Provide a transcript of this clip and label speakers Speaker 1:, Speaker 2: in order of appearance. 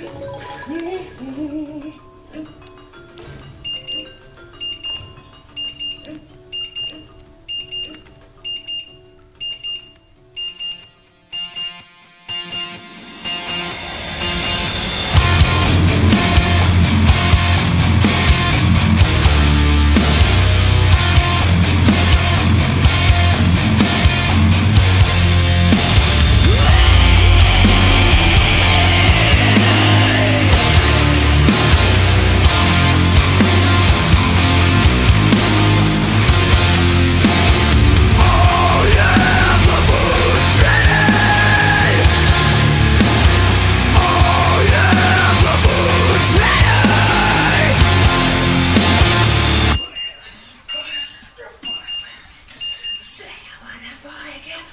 Speaker 1: Yeah. fly again.